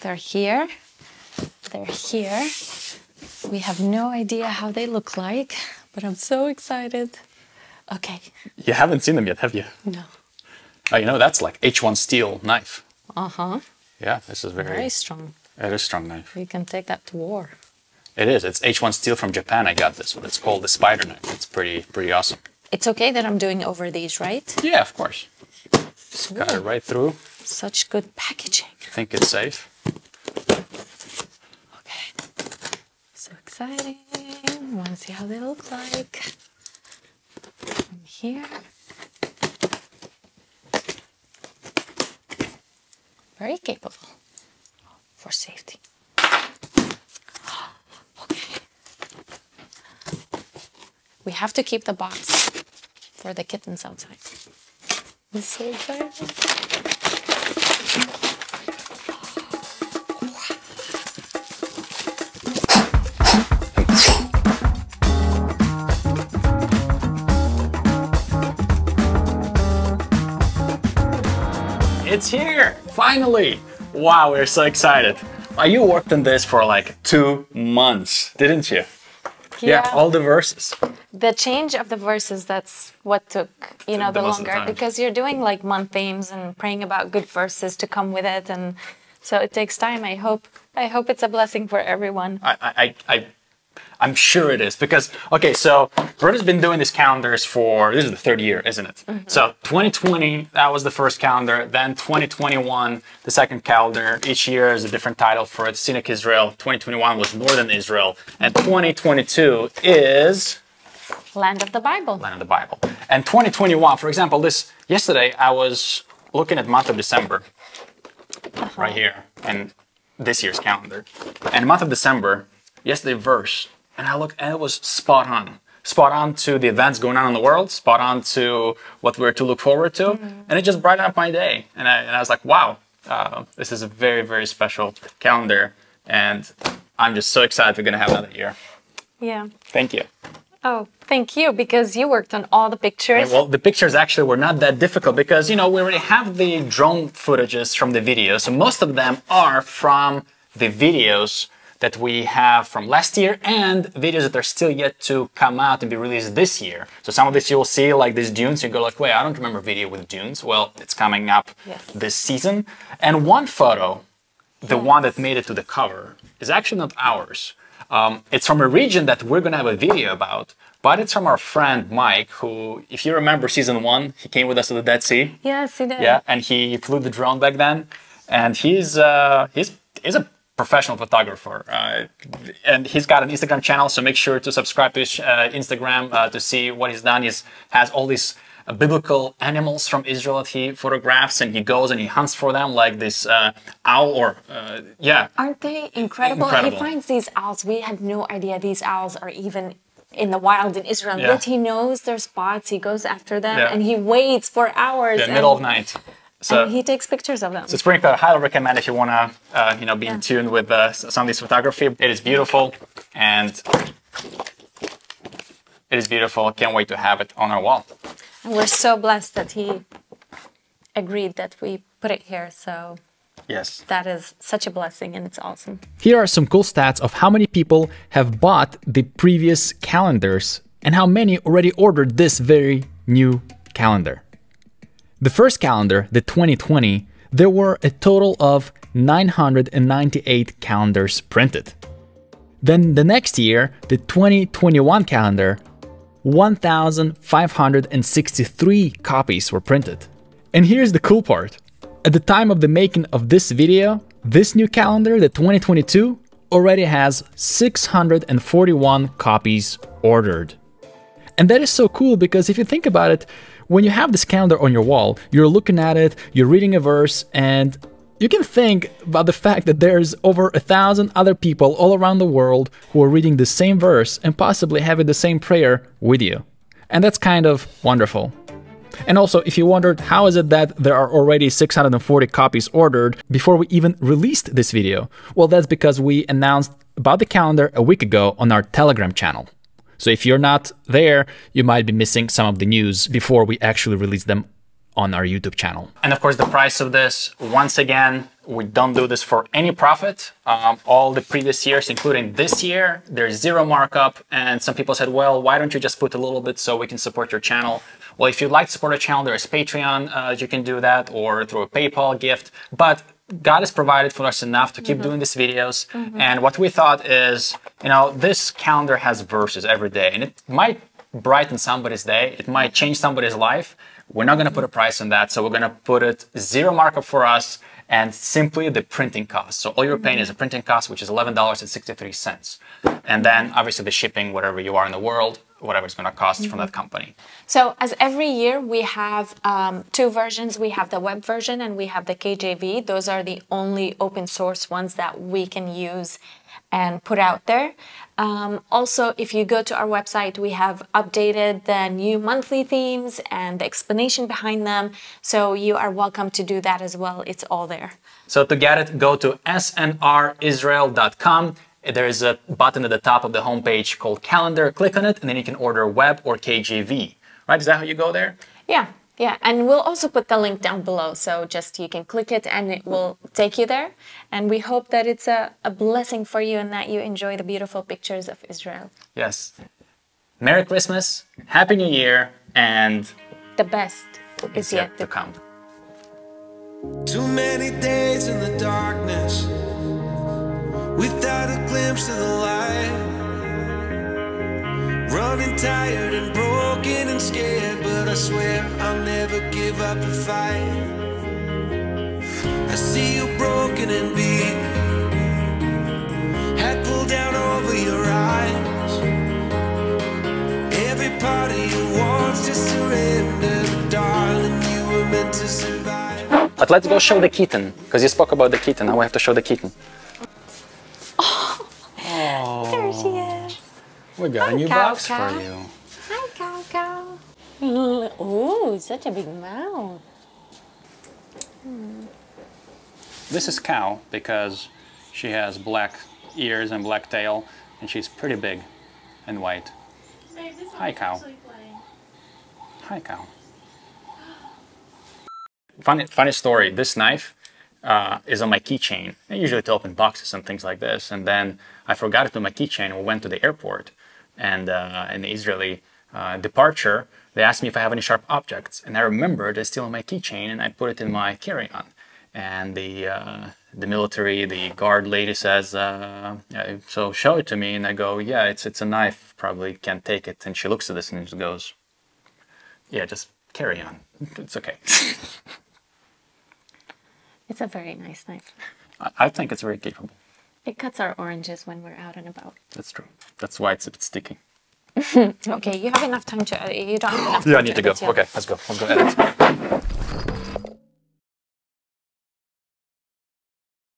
They're here. They're here. We have no idea how they look like, but I'm so excited. Okay. You haven't seen them yet, have you? No. Oh, you know, that's like H1 steel knife. Uh huh. Yeah, this is very, Very strong. it is strong knife. You can take that to war. It is. It's H1 steel from Japan. I got this one. It's called the spider knife. It's pretty, pretty awesome. It's okay that I'm doing over these, right? Yeah, of course. Just cut it right through. Such good packaging. I think it's safe. Okay. So exciting. Want to see how they look like. From here. Very capable for safety. Okay. We have to keep the box for the kittens outside. I'm so excited. It's here! Finally! Wow, we're so excited. Uh, you worked on this for like two months, didn't you? Yeah, all the verses. the change of the verses that's what took you know The the, longer time. because you're doing like month themes and praying about good verses to come with it and so it takes time i hope i hope it's a blessing for everyone I, I, I, I'm sure it is because okay, so Rhoda's been doing these calendars for this is the third year, isn't it? Mm-hmm. So 2020 that was the first calendar, then 2021 the second calendar. Each year is a different title for it. Scenic Israel. 2021 was Northern Israel, and 2022 is land of the bible Land of the Bible. And 2021, for example, this yesterday I was looking at month of December uh-huh. right here and this year's calendar. And month of December, yesterday verse, and I look and it was spot on. Spot on to the events going on in the world, spot on to what we're to look forward to. And it just brightened up my day. And I, and I was like, wow, uh, this is a very, very special calendar. And I'm just so excited we're going to have another year. yeah Thank you. oh thank you because you worked on all the pictures Well, the pictures actually were not that difficult because, you know, we already have the drone footages from the videos. So most of them are from the videos that we have from last year and videos that are still yet to come out and be released this year. So some of this you'll see like these dunes, you go like, wait, I don't remember video with dunes. Well, it's coming up Yes. this season. And one photo, the one that made it to the cover, is actually not ours. Um, it's from a region that we're gonna have a video about, but it's from our friend Mike, who, if you remember season one, he came with us to the Dead Sea. yes he did Yeah, and he flew the drone back then, and he's uh, he's he's a professional photographer, uh, and he's got an Instagram channel. So make sure to subscribe to his uh, Instagram uh, to see what he's done. He's has all these uh, biblical animals from Israel that he photographs, and he goes and he hunts for them, like this uh, owl or uh, yeah, aren't they incredible? Incredible. he finds these owls we had no idea these owls are even in the wild in israel Yeah. yet he knows their spots he goes after them Yeah. and he waits for hours and, middle of night. So and he takes pictures of them So it's pretty cool. I highly recommend if you want to, uh, you know, be in tune with uh, s- some of this photography. It is beautiful, and it is beautiful. Can't wait to have it on our wall. And we're so blessed that he agreed that we put it here. So Yes. that is such a blessing and it's awesome. Here are some cool stats of how many people have bought the previous calendars and how many already ordered this very new calendar. The first calendar, the 2020, there were a total of 998 calendars printed. Then the next year, the 2021 calendar, 1,563 copies were printed. And here's the cool part. At the time of the making of this video, this new calendar, the 2022, already has 641 copies ordered. And that is so cool because if you think about it, when you have this calendar on your wall, you're looking at it, you're reading a verse, and you can think about the fact that there's over a thousand other people all around the world who are reading the same verse and possibly having the same prayer with you. And that's kind of wonderful. And also, if you wondered how is it that there are already 640 copies ordered before we even released this video, well, that's because we announced about the calendar a week ago on our Telegram channel. So if you're not there, you might be missing some of the news before we actually release them on our YouTube channel. And of course, the price of this, once again, we don't do this for any profit. Um, all the previous years, including this year, there's zero markup. And some people said, well, why don't you just put a little bit so we can support your channel? Well, if you'd like to support our channel, there is Patreon, uh, you can do that, or through a PayPal gift. But God has provided for us enough to keep mm-hmm. doing these videos. Mm-hmm. And what we thought is, you know, this calendar has verses every day, and it might brighten somebody's day, it might change somebody's life. We're not going to put a price on that, so we're going to put it zero markup for us and simply the printing cost. So all you're paying is a printing cost, which is $11.63. And then obviously the shipping, wherever you are in the world, whatever it's going to cost mm-hmm. from that company. So as every year we have um, two versions. We have the web version and we have the KJV. Those are the only open source ones that we can use and put out there. Um, also, if you go to our website, we have updated the new monthly themes and the explanation behind them. So you are welcome to do that as well. It's all there. So to get it, go to snrisrael.com. There is a button at the top of the homepage called Calendar. Click on it, and then you can order web or KJV. Right? Is that how you go there? Yeah. Yeah, and we'll also put the link down below, so just you can click it and it will take you there. And we hope that it's a, a blessing for you and that you enjoy the beautiful pictures of Israel. Yes. Merry Christmas, Happy New Year, and the best is yet, yet to come. Too many days in the darkness without a glimpse of the light. Running tired and broken and scared, but I swear I'll never give up the fight. I see you broken and beat, head pulled down over your eyes. Every part of you wants to surrender, darling. You were meant to survive. But let's go show the kitten, because you spoke about the kitten. Now we have to show the kitten. Oh. We got Hi, a new cow, box cow. for you. Hi, Cow Cow. Ooh, such a big mouth. Hmm. This is Cow because she has black ears and black tail, and she's pretty big and white. Babe, Hi, Cow. Hi, Cow. funny, funny story. This knife uh, is on my keychain. I usually to open boxes and things like this. And then I forgot it on my keychain. We went to the airport and uh, in the Israeli uh, departure, they asked me if I have any sharp objects, and I remembered it's still in my keychain, and I put it in my carry-on. And the uh, the military, the guard lady says, uh, "So show it to me," and I go, "Yeah, it's it's a knife. Probably can't take it." And she looks at this and just goes, "Yeah, just carry on. It's okay." it's a very nice knife. I, think it's very capable. It cuts our oranges when we're out and about. That's true. That's why it's a bit sticky. okay, you have enough time to edit. You don't have enough Yeah, I need to, to go. Okay, let's go. Let's go edit.